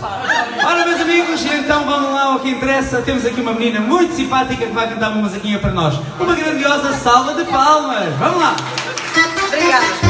Ora, meus amigos, então vamos lá ao que interessa. Temos aqui uma menina muito simpática que vai cantar uma musiquinha para nós. Uma grandiosa salva de palmas. Vamos lá. Obrigada.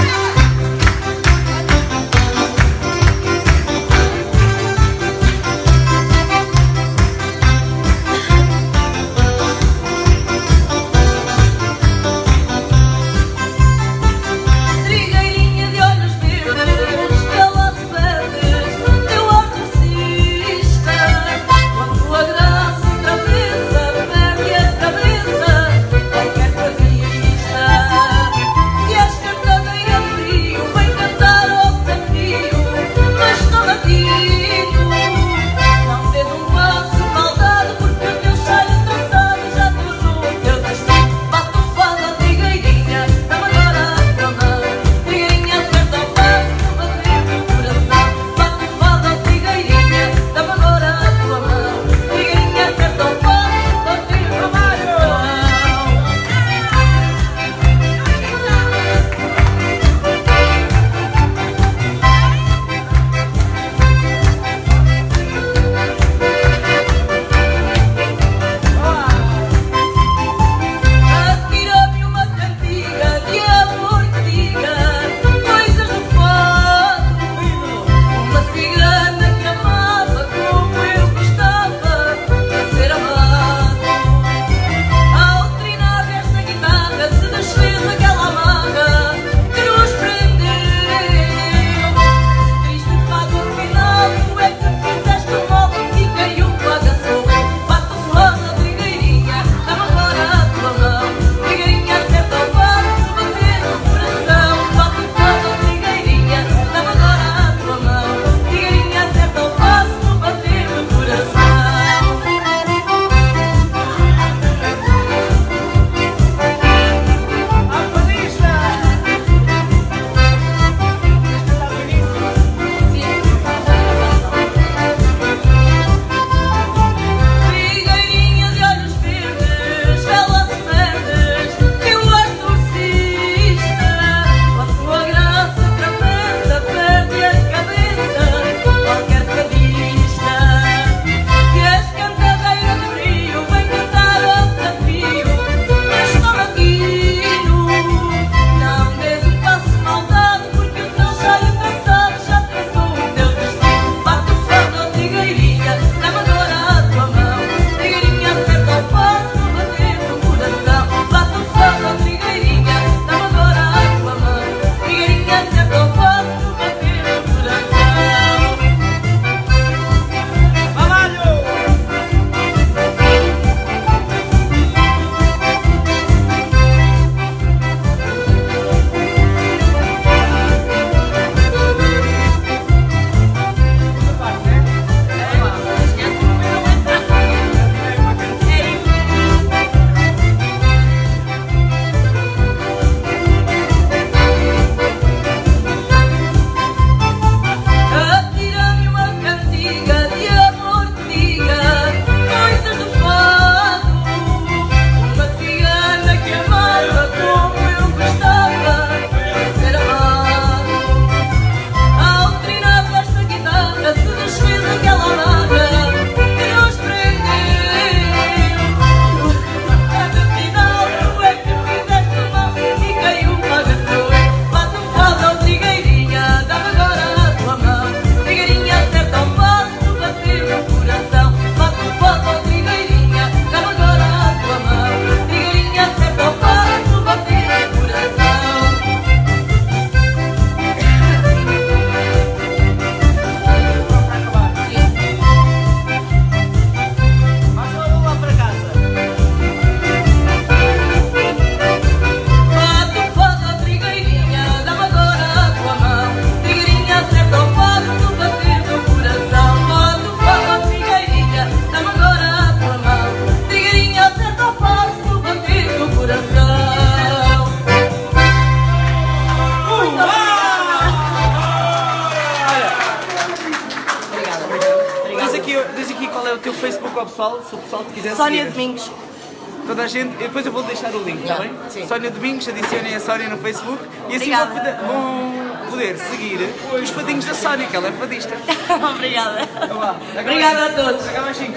Depois eu vou deixar o link, está bem? Sim. Sónia Domingos, adicionem a Sónia no Facebook e assim vão, vão poder seguir os fadinhos da Sónia, que ela é fadista. Obrigada. Então Obrigada a todos. Acaba assim.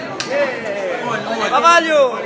Trabalho!